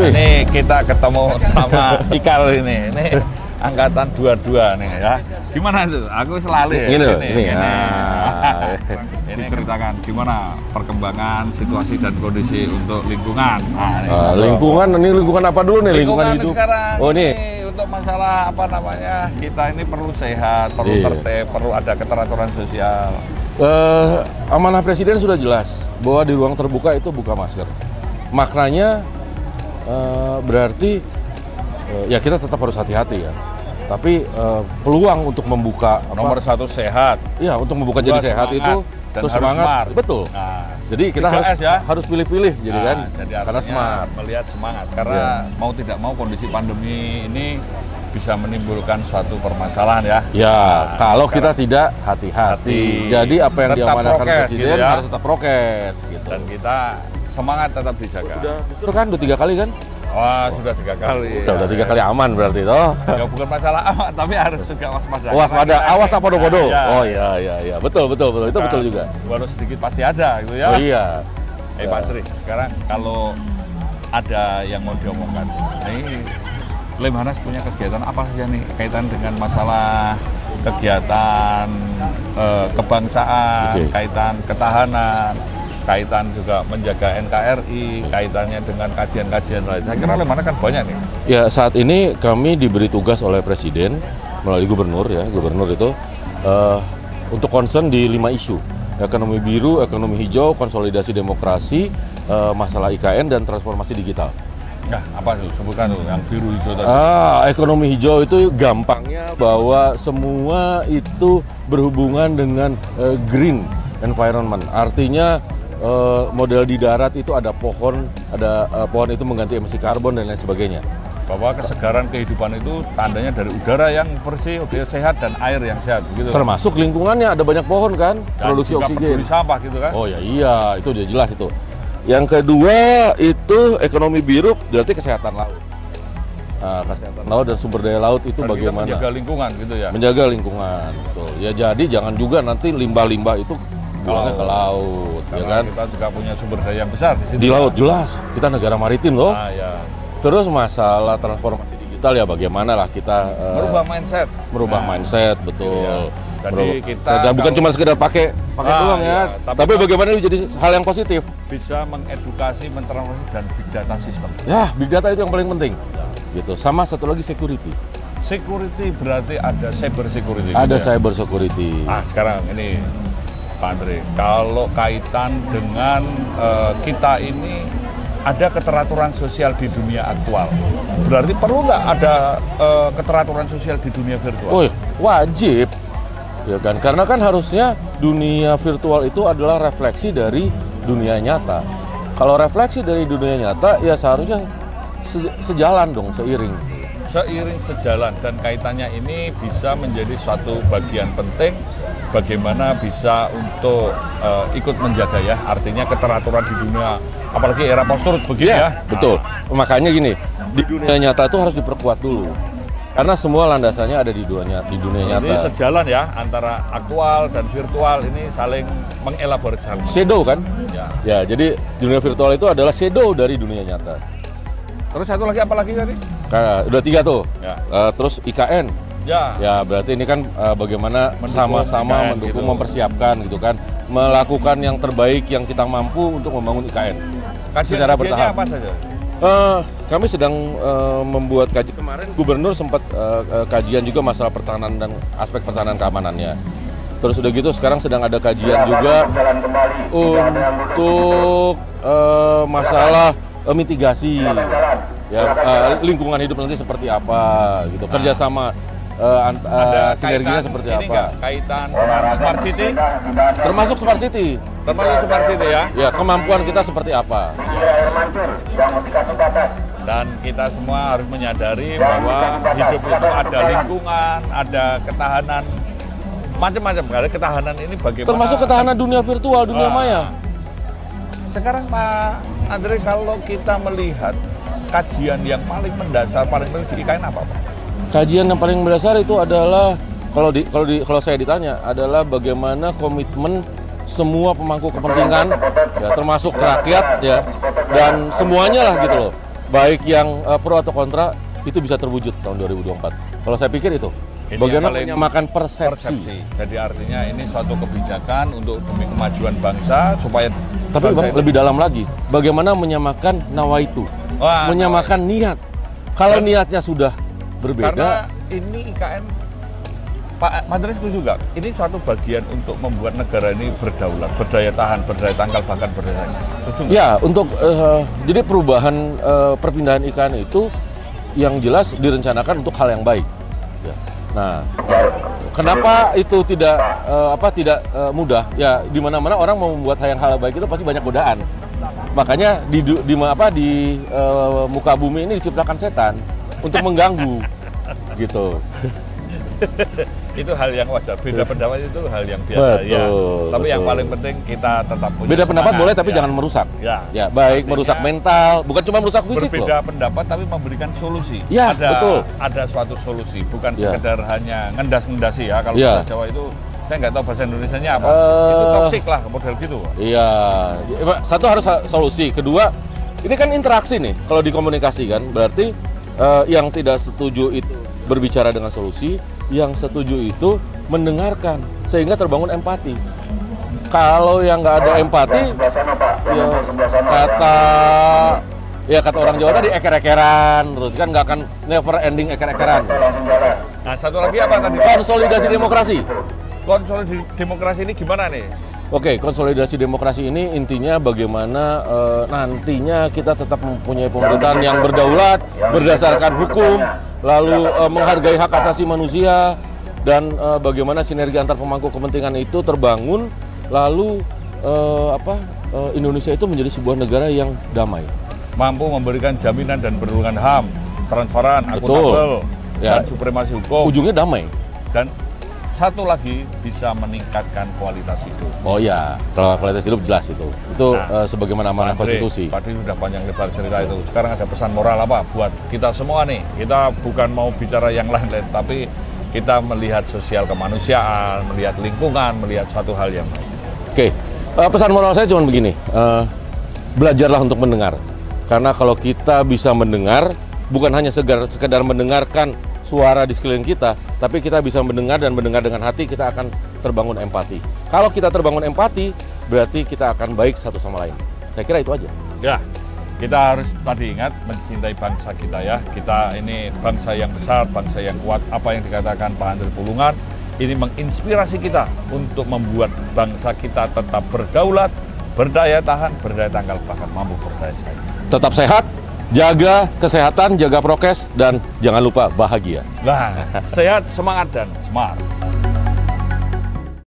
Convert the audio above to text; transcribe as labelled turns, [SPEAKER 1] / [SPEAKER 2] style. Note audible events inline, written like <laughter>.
[SPEAKER 1] Ini kita ketemu sama Ikal ini. Ini angkatan dua-dua nih ya. Gimana itu? Aku selalu ya.
[SPEAKER 2] Ini
[SPEAKER 1] sini,
[SPEAKER 2] ini.
[SPEAKER 1] ini.
[SPEAKER 2] Ah. <laughs>
[SPEAKER 1] ini ceritakan gimana perkembangan situasi dan kondisi untuk lingkungan. Nah, ini.
[SPEAKER 2] Ah, lingkungan, ini lingkungan apa dulu nih? Lingkungan, hidup.
[SPEAKER 1] sekarang
[SPEAKER 2] Oh ini.
[SPEAKER 1] untuk masalah apa namanya kita ini perlu sehat, perlu
[SPEAKER 2] Iya.
[SPEAKER 1] tertib, perlu ada keteraturan sosial.
[SPEAKER 2] Eh, amanah presiden sudah jelas bahwa di ruang terbuka itu buka masker. Maknanya eh, berarti eh, ya kita tetap harus hati-hati ya. Tapi eh, peluang untuk membuka apa,
[SPEAKER 1] Nomor satu sehat,
[SPEAKER 2] ya untuk membuka
[SPEAKER 1] Dua,
[SPEAKER 2] jadi sehat
[SPEAKER 1] semangat.
[SPEAKER 2] itu
[SPEAKER 1] Dan
[SPEAKER 2] terus
[SPEAKER 1] harus
[SPEAKER 2] semangat
[SPEAKER 1] smart.
[SPEAKER 2] betul.
[SPEAKER 1] Nah,
[SPEAKER 2] Jadi kita
[SPEAKER 1] 3S
[SPEAKER 2] harus
[SPEAKER 1] ya.
[SPEAKER 2] harus pilih-pilih jadi
[SPEAKER 1] Nah,
[SPEAKER 2] kan
[SPEAKER 1] jadi
[SPEAKER 2] karena smart.
[SPEAKER 1] melihat semangat karena mau tidak mau kondisi pandemi ini bisa menimbulkan suatu permasalahan ya.
[SPEAKER 2] Ya,
[SPEAKER 1] Nah,
[SPEAKER 2] kalau kita tidak hati-hati.
[SPEAKER 1] Hati.
[SPEAKER 2] Jadi apa yang diamanahkan presiden
[SPEAKER 1] gitu ya.
[SPEAKER 2] harus tetap prokes gitu.
[SPEAKER 1] dan kita semangat tetap dijaga.
[SPEAKER 2] Udah booster kan udah tiga kali kan?
[SPEAKER 1] Wah, sudah tiga kali.
[SPEAKER 2] Udah, udah tiga kali aman berarti toh.
[SPEAKER 1] Ya bukan masalah amat, tapi harus juga waspada. <laughs>
[SPEAKER 2] Waspada, awas apa bodo
[SPEAKER 1] Nah,
[SPEAKER 2] Oh iya iya iya, betul betul betul itu
[SPEAKER 1] Nah,
[SPEAKER 2] betul juga.
[SPEAKER 1] Walau sedikit pasti ada gitu ya.
[SPEAKER 2] Oh iya.
[SPEAKER 1] Eh Pak Tri, sekarang kalau ada yang mau diomongkan, ini Lemhanas punya kegiatan apa saja nih kaitan dengan masalah kegiatan eh, kebangsaan,
[SPEAKER 2] Oke.
[SPEAKER 1] kaitan ketahanan, kaitan juga menjaga NKRI, kaitannya dengan kajian-kajian lain. Saya kira Lemhanas kan banyak nih.
[SPEAKER 2] Ya saat ini kami diberi tugas oleh presiden melalui gubernur ya gubernur itu eh, untuk concern di lima isu ekonomi biru, ekonomi hijau, konsolidasi demokrasi, eh, masalah IKN dan transformasi digital.
[SPEAKER 1] Nah, apa tuh? Sebutkan tuh yang biru hijau tadi.
[SPEAKER 2] Ah, ekonomi hijau itu gampangnya bahwa semua itu berhubungan dengan eh, green environment. Artinya eh, model di darat itu ada pohon, ada eh, pohon itu mengganti emisi karbon dan lain sebagainya.
[SPEAKER 1] Bahwa kesegaran kehidupan itu tandanya dari udara yang bersih, udara sehat, dan air yang sehat. Gitu.
[SPEAKER 2] Termasuk lingkungannya ada banyak pohon kan,
[SPEAKER 1] Dan
[SPEAKER 2] produksi
[SPEAKER 1] juga
[SPEAKER 2] oksigen.
[SPEAKER 1] peduli sampah gitu kan.
[SPEAKER 2] Oh ya iya, itu udah jelas itu. Yang kedua itu ekonomi biru berarti kesehatan laut. Nah, kesehatan laut dan sumber daya laut itu
[SPEAKER 1] Dan
[SPEAKER 2] bagaimana?
[SPEAKER 1] menjaga lingkungan gitu ya.
[SPEAKER 2] menjaga lingkungan betul ya jadi jangan juga nanti limbah-limbah itu buangnya ke laut ya kan
[SPEAKER 1] kita juga punya sumber daya yang besar di situ.
[SPEAKER 2] di laut jelas kita negara maritim loh
[SPEAKER 1] Nah, ya.
[SPEAKER 2] terus masalah transformasi digital ya bagaimana lah kita eh,
[SPEAKER 1] Merubah mindset.
[SPEAKER 2] merubah
[SPEAKER 1] Nah,
[SPEAKER 2] mindset betul
[SPEAKER 1] Iya. Jadi kita
[SPEAKER 2] dan bukan cuma sekedar pakai pakai
[SPEAKER 1] Ah,
[SPEAKER 2] doang ya
[SPEAKER 1] iya.
[SPEAKER 2] tapi,
[SPEAKER 1] Tapi
[SPEAKER 2] bagaimana itu jadi hal yang positif
[SPEAKER 1] Bisa mengedukasi, mentransformasi dan big data system.
[SPEAKER 2] ya big data itu yang paling penting gitu sama satu lagi security
[SPEAKER 1] Security berarti ada cyber security.
[SPEAKER 2] ada
[SPEAKER 1] gitu ya.
[SPEAKER 2] cyber security
[SPEAKER 1] Nah sekarang ini Pak Andre, kalau kaitan dengan eh, kita ini ada keteraturan sosial di dunia aktual, berarti perlu nggak ada eh, keteraturan sosial di dunia virtual?
[SPEAKER 2] Oh, wajib. Ya kan? Karena kan harusnya dunia virtual itu adalah refleksi dari dunia nyata. Kalau refleksi dari dunia nyata ya seharusnya se- sejalan dong, seiring.
[SPEAKER 1] Seiring sejalan dan kaitannya ini bisa menjadi suatu bagian penting bagaimana bisa untuk eh, ikut menjaga ya, artinya keteraturan di dunia, apalagi era post truth begitu ya.
[SPEAKER 2] betul. Makanya gini, di dunia nyata itu harus diperkuat dulu. Karena semua landasannya ada di dunia di dunia
[SPEAKER 1] Jadi
[SPEAKER 2] nyata.
[SPEAKER 1] sejalan ya antara aktual dan virtual ini saling mengelaborasi.
[SPEAKER 2] Shadow kan?
[SPEAKER 1] Ya.
[SPEAKER 2] Ya, jadi dunia virtual itu adalah shadow dari dunia nyata.
[SPEAKER 1] Terus satu lagi apa lagi tadi?
[SPEAKER 2] Karena udah tiga tuh.
[SPEAKER 1] Ya.
[SPEAKER 2] Eh, terus IKN,
[SPEAKER 1] Ya.
[SPEAKER 2] Ya, berarti ini kan eh, bagaimana
[SPEAKER 1] Mendukung
[SPEAKER 2] sama-sama
[SPEAKER 1] IKN
[SPEAKER 2] mendukung,
[SPEAKER 1] gitu.
[SPEAKER 2] mempersiapkan gitu kan, melakukan yang terbaik yang kita mampu untuk membangun IKN.
[SPEAKER 1] Kajian
[SPEAKER 2] secara bertahap.
[SPEAKER 1] apa saja?
[SPEAKER 2] Eh, kami sedang eh, membuat kajian kemarin gubernur sempat eh, kajian juga masalah pertahanan dan aspek pertahanan keamanannya. Terus udah gitu sekarang sedang ada kajian juga untuk eh, masalah eh, mitigasi ya eh, lingkungan hidup nanti seperti apa gitu kerjasama eh, ant- eh, sinerginya seperti
[SPEAKER 1] ini
[SPEAKER 2] apa?
[SPEAKER 1] Kaitan smart city,
[SPEAKER 2] termasuk smart city
[SPEAKER 1] termasuk smart city ya.
[SPEAKER 2] ya kemampuan kita seperti apa
[SPEAKER 1] Dan kita semua harus menyadari bahwa hidup itu ada lingkungan, ada ketahanan, macam-macam. Ada ketahanan ini bagaimana?
[SPEAKER 2] termasuk ketahanan dunia virtual dunia
[SPEAKER 1] Ah.
[SPEAKER 2] maya
[SPEAKER 1] Sekarang Pak Andre kalau kita melihat kajian yang paling mendasar, paling penting di IKN apa Pak?
[SPEAKER 2] Kajian yang paling mendasar itu adalah kalau di kalau di kalau saya ditanya adalah bagaimana komitmen semua pemangku kepentingan ya termasuk rakyat ya dan semuanya lah gitu loh baik yang uh, pro atau kontra itu bisa terwujud tahun 2024. Kalau saya pikir itu
[SPEAKER 1] Ini
[SPEAKER 2] bagaimana menyamakan persepsi.
[SPEAKER 1] persepsi. Jadi artinya ini suatu kebijakan untuk demi kemajuan bangsa supaya
[SPEAKER 2] Tapi bang lebih dalam lagi, bagaimana menyamakan nawaitu,
[SPEAKER 1] Wah,
[SPEAKER 2] menyamakan niat. Kalau niatnya sudah
[SPEAKER 1] karena
[SPEAKER 2] berbeda,
[SPEAKER 1] ini IKN Pak Mandiri setuju juga. Ini suatu bagian untuk membuat negara ini berdaulat, berdaya tahan, berdaya tangkal bahkan berdaya. Setuju
[SPEAKER 2] ya untuk eh, jadi perubahan eh, perpindahan ikan itu yang jelas direncanakan untuk hal yang baik. Ya. Nah, kenapa itu tidak eh, apa tidak eh, mudah? Ya di mana-mana orang mau membuat hal yang hal baik itu pasti banyak godaan. Makanya di di ma- apa di eh, muka bumi ini diciptakan setan untuk mengganggu gitu.
[SPEAKER 1] itu hal yang wajar. Beda pendapat itu hal yang biasa ya.
[SPEAKER 2] Betul,
[SPEAKER 1] Tapi yang
[SPEAKER 2] betul.
[SPEAKER 1] paling penting kita tetap punya
[SPEAKER 2] Beda pendapat
[SPEAKER 1] semangat,
[SPEAKER 2] boleh tapi
[SPEAKER 1] ya.
[SPEAKER 2] jangan merusak.
[SPEAKER 1] Ya.
[SPEAKER 2] Ya, baik
[SPEAKER 1] Artinya
[SPEAKER 2] merusak mental, bukan cuma merusak fisik loh.
[SPEAKER 1] berbeda pendapat tapi memberikan solusi.
[SPEAKER 2] Ya,
[SPEAKER 1] ada
[SPEAKER 2] betul.
[SPEAKER 1] ada suatu solusi, bukan
[SPEAKER 2] Ya.
[SPEAKER 1] sekedar hanya ngendas-ngendasi ya. Kalau
[SPEAKER 2] Ya.
[SPEAKER 1] bahasa Jawa itu saya nggak tahu bahasa Indonesianya apa.
[SPEAKER 2] Eh,
[SPEAKER 1] itu toksik lah model gitu.
[SPEAKER 2] Iya, satu harus solusi. Kedua, ini kan interaksi nih. Kalau dikomunikasikan, berarti eh, yang tidak setuju itu berbicara dengan solusi, yang setuju itu mendengarkan sehingga terbangun empati. Kalau yang nggak ada empati, ya kata ya kata orang Jawa tadi eker-ekeran, terus kan nggak akan never ending eker-ekeran.
[SPEAKER 1] Nah satu lagi apa tadi?
[SPEAKER 2] Konsolidasi demokrasi.
[SPEAKER 1] Konsolidasi demokrasi ini gimana nih?
[SPEAKER 2] Oke, konsolidasi demokrasi ini intinya bagaimana eh, nantinya kita tetap mempunyai pemerintahan yang berdaulat, berdasarkan hukum, lalu eh, menghargai hak asasi manusia, dan eh, bagaimana sinergi antar pemangku kepentingan itu terbangun, lalu eh, apa eh, Indonesia itu menjadi sebuah negara yang damai.
[SPEAKER 1] Mampu memberikan jaminan dan perlindungan HAM, transparan, akuntabel,
[SPEAKER 2] Ya.
[SPEAKER 1] dan supremasi hukum.
[SPEAKER 2] Ujungnya damai.
[SPEAKER 1] Dan satu lagi bisa meningkatkan kualitas hidup.
[SPEAKER 2] Oh ya, kalau kualitas hidup jelas itu. Itu
[SPEAKER 1] Nah,
[SPEAKER 2] eh, sebagaimana amanah konstitusi.
[SPEAKER 1] Tadi sudah panjang lebar cerita itu. Sekarang ada pesan moral apa buat kita semua nih? Kita bukan mau bicara yang lain-lain, tapi kita melihat sosial kemanusiaan, melihat lingkungan, melihat satu hal yang baik.
[SPEAKER 2] Oke, eh, pesan moral saya cuma begini, eh, belajarlah untuk mendengar. Karena kalau kita bisa mendengar, bukan hanya segar, sekedar mendengarkan suara di sekeliling kita, tapi kita bisa mendengar dan mendengar dengan hati, kita akan terbangun empati. Kalau kita terbangun empati, berarti kita akan baik satu sama lain. Saya kira itu aja.
[SPEAKER 1] Ya, kita harus tadi ingat mencintai bangsa kita ya. Kita ini bangsa yang besar, bangsa yang kuat. Apa yang dikatakan Pak Andre Pulungan, ini menginspirasi kita untuk membuat bangsa kita tetap berdaulat, berdaya tahan, berdaya tangkal, bahkan mampu berdaya saing.
[SPEAKER 2] Tetap sehat, jaga kesehatan, jaga prokes, dan jangan lupa bahagia.
[SPEAKER 1] Nah, sehat, semangat, dan smart.